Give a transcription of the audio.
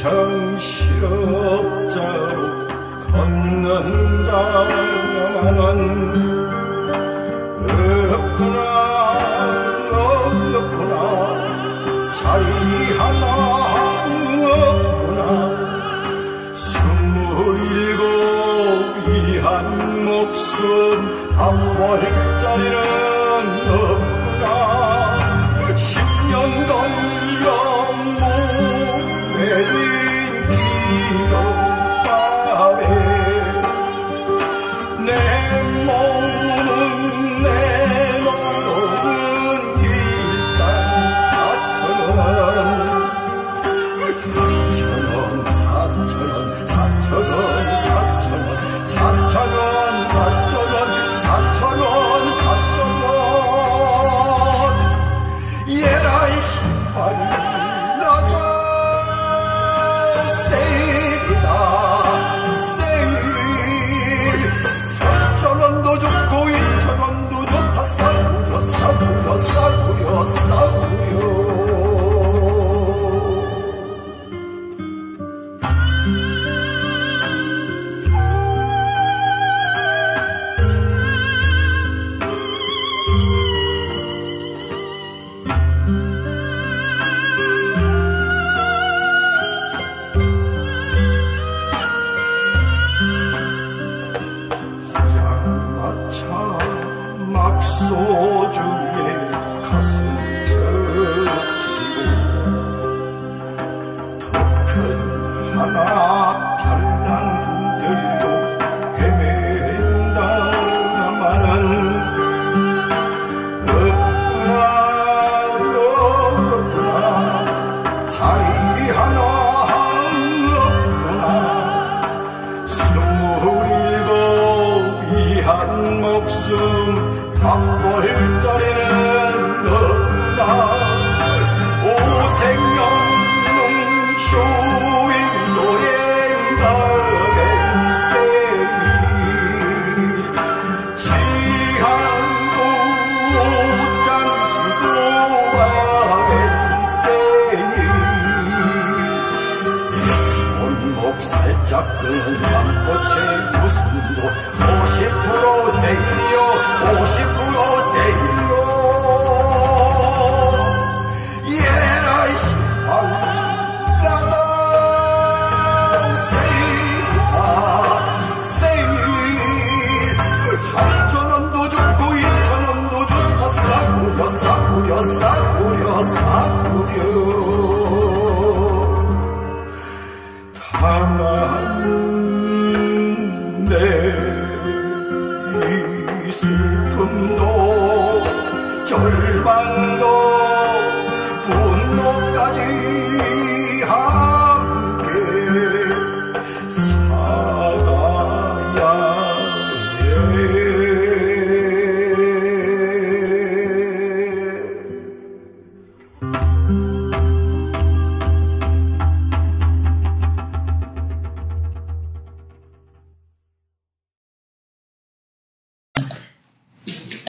정신없자로 걷는다마는 없구나 없구나. 자리 하나 없구나. 스물일곱 이한 목숨 밥벌 Hare 바꿀 자리는 없나? 오생영농 쇼인 노예 나의 인생이 지한도 옷잔수도 박인생이 목 살짝 끈 밤꽃의 웃음도 50% 슬픔도 절망도